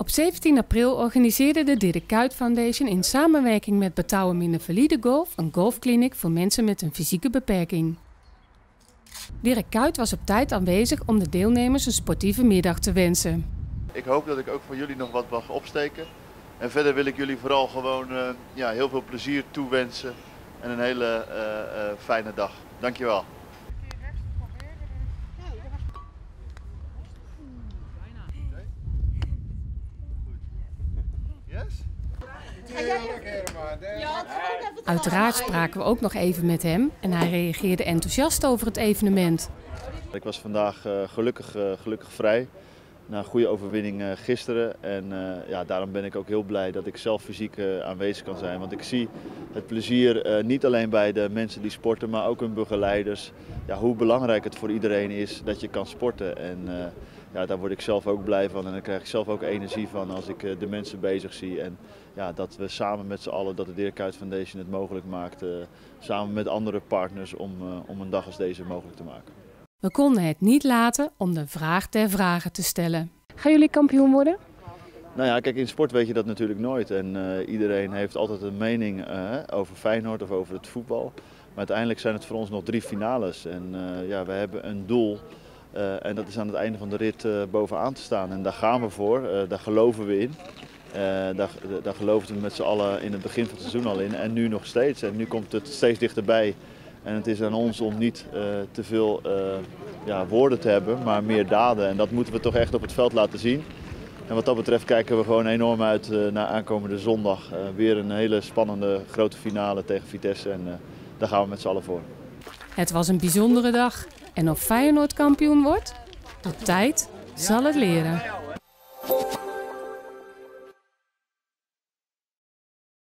Op 17 april organiseerde de Dirk Kuyt Foundation in samenwerking met Betouwen Minder Valide Golf een golfkliniek voor mensen met een fysieke beperking. Dirk Kuyt was op tijd aanwezig om de deelnemers een sportieve middag te wensen. Ik hoop dat ik ook voor jullie nog wat mag opsteken. En verder wil ik jullie vooral gewoon uh, ja, heel veel plezier toewensen en een hele uh, uh, fijne dag. Dankjewel. Uiteraard spraken we ook nog even met hem en hij reageerde enthousiast over het evenement. Ik was vandaag uh, gelukkig, uh, gelukkig vrij na een goede overwinning uh, gisteren. En ja, daarom ben ik ook heel blij dat ik zelf fysiek aanwezig kan zijn. Want ik zie het plezier niet alleen bij de mensen die sporten, maar ook hun begeleiders. Ja, hoe belangrijk het voor iedereen is dat je kan sporten. En ja, daar word ik zelf ook blij van en daar krijg ik zelf ook energie van als ik de mensen bezig zie. En ja, dat we samen met z'n allen, dat de Dirk Kuyt Foundation het mogelijk maakt, uh, samen met andere partners om, uh, om een dag als deze mogelijk te maken. We konden het niet laten om de vraag der vragen te stellen. Gaan jullie kampioen worden? Nou ja, kijk, in sport weet je dat natuurlijk nooit. En uh, iedereen heeft altijd een mening over Feyenoord of over het voetbal. Maar uiteindelijk zijn het voor ons nog drie finales. En ja, we hebben een doel. Uh, en dat is aan het einde van de rit uh, bovenaan te staan. En daar gaan we voor, uh, daar geloven we in. daar, daar geloofden we met z'n allen in het begin van het seizoen al in. En nu nog steeds. En nu komt het steeds dichterbij. En het is aan ons om niet te veel ja, woorden te hebben, maar meer daden. En dat moeten we toch echt op het veld laten zien. En wat dat betreft kijken we gewoon enorm uit naar aankomende zondag. weer een hele spannende grote finale tegen Vitesse. En daar gaan we met z'n allen voor. Het was een bijzondere dag. En of Feyenoord kampioen wordt? De tijd zal het leren.